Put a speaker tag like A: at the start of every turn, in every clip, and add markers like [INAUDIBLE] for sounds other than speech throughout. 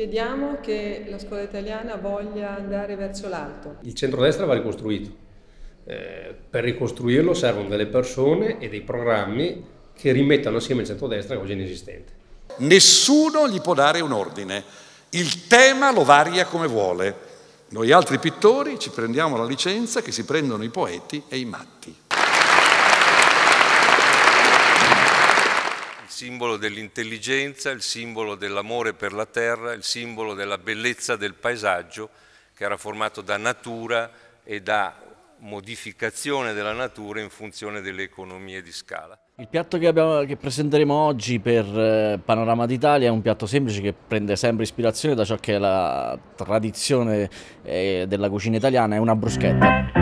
A: chiediamo che la scuola italiana voglia andare verso l'alto.
B: Il centrodestra va ricostruito. Eh, per ricostruirlo servono delle persone e dei programmi che rimettano assieme il centrodestra che oggi è inesistente.
C: Nessuno gli può dare un ordine. Il tema lo varia come vuole. Noi altri pittori ci prendiamo la licenza che si prendono i poeti e i matti.
D: Simbolo dell'intelligenza, il simbolo dell'amore per la terra, il simbolo della bellezza del paesaggio che era formato da natura e da modificazione della natura in funzione delle economie di scala.
E: Il piatto che, abbiamo, che presenteremo oggi per eh, Panorama d'Italia è un piatto semplice che prende sempre ispirazione da ciò che è la tradizione eh, della cucina italiana, è una bruschetta.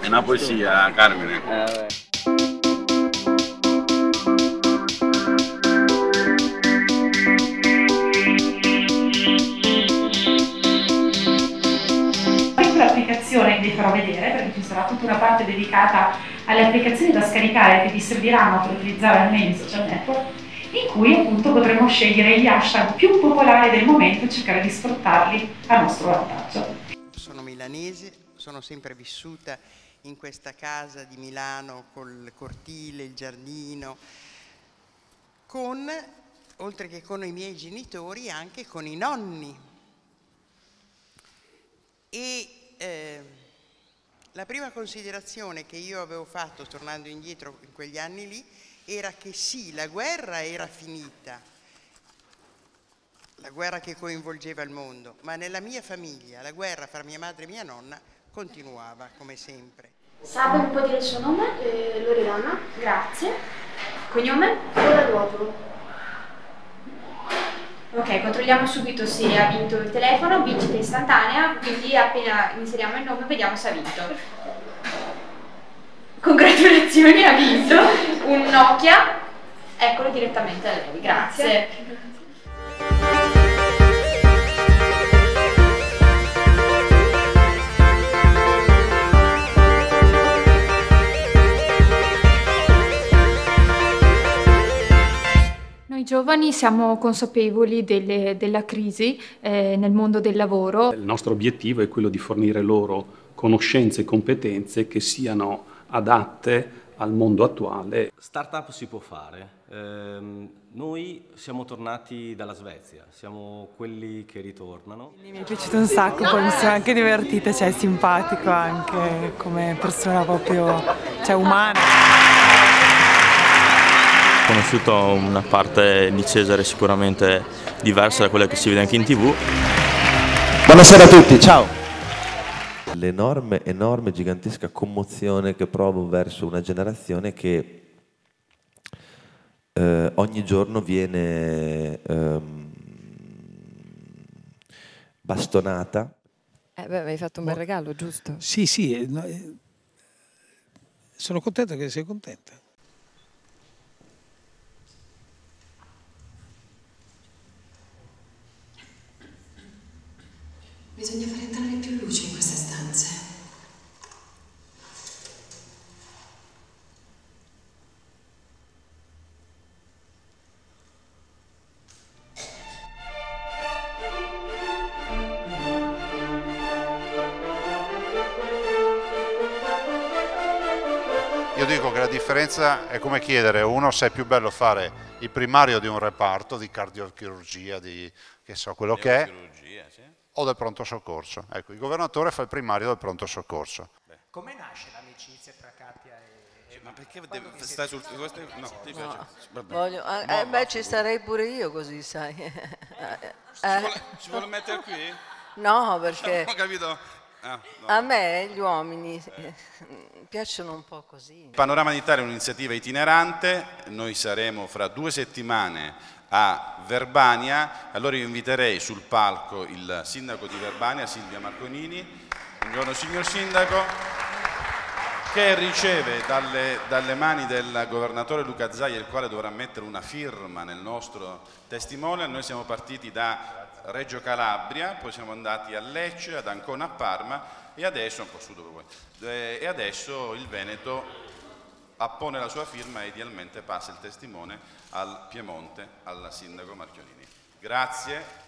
F: È una poesia, Carmine.
E: Eh,
G: l'applicazione vi farò vedere perché ci sarà tutta una parte dedicata alle applicazioni da scaricare che vi serviranno per utilizzare al meglio i social network in cui appunto potremo scegliere gli hashtag più popolari del momento e cercare di sfruttarli a nostro vantaggio.
H: Sono milanese, sono sempre vissuta in questa casa di Milano col cortile, il giardino, con, oltre che con i miei genitori, anche con i nonni. E eh, la prima considerazione che io avevo fatto tornando indietro in quegli anni lì era che sì, la guerra era finita, la guerra che coinvolgeva il mondo, ma nella mia famiglia la guerra fra mia madre e mia nonna continuava come sempre.
I: Sabe un po' dire il suo nome?
J: Eh, Loredana.
I: Grazie. Cognome?
J: Ora Duopolo.
I: Ok, controlliamo subito se ha vinto il telefono, vincita istantanea, quindi appena inseriamo il nome vediamo se ha vinto. Congratulazioni, ha vinto un Nokia, eccolo direttamente a lei, grazie.
K: Noi giovani siamo consapevoli delle, della crisi eh, nel mondo del lavoro.
L: Il nostro obiettivo è quello di fornire loro conoscenze e competenze che siano adatte al mondo attuale.
M: Startup si può fare. Eh, noi siamo tornati dalla Svezia, siamo quelli che ritornano.
N: Mi è piaciuto un sacco, poi mi sono anche divertita, cioè è simpatico anche come persona proprio cioè, umana.
O: Ho conosciuto una parte di Cesare sicuramente diversa da quella che si vede anche in tv.
P: Buonasera a tutti, ciao! L'enorme, enorme, gigantesca commozione che provo verso una generazione che eh, ogni giorno viene ehm, bastonata.
Q: Eh beh, mi hai fatto un bel regalo, giusto?
R: Sì, sì, eh, no, eh, sono contento che sei contenta.
S: Io dico che la differenza è come chiedere uno se è più bello fare il primario di un reparto di cardiochirurgia, di che so quello che è,
D: sì.
S: o del pronto soccorso. Ecco, il governatore fa il primario del pronto soccorso.
T: Come nasce l'amicizia tra Katia e...
F: Ma perché deve, stai sul... No, ti piace?
U: No.
F: Vabbè.
U: Voglio, eh,
F: No,
U: eh, beh, ci starei pure io così, sai.
F: Ci
U: Eh.
F: vuole, ci vuole mettere qui?
U: No, perché
F: Non [LAUGHS] ho capito. Ah, no.
U: a me gli uomini eh, piacciono un po' così.
F: Panorama d'Italia è un'iniziativa itinerante, noi saremo fra due settimane a Verbania, allora io inviterei sul palco il sindaco di Verbania, Silvia Marconini. Buongiorno signor sindaco. Che riceve dalle, dalle mani del governatore Luca Zaia, il quale dovrà mettere una firma nel nostro testimone. Noi siamo partiti da Reggio Calabria, poi siamo andati a Lecce, ad Ancona, a Parma e adesso, un po' su dove vuoi, Eh, e adesso il Veneto appone la sua firma e idealmente passa il testimone al Piemonte, al sindaco Marchionini. Grazie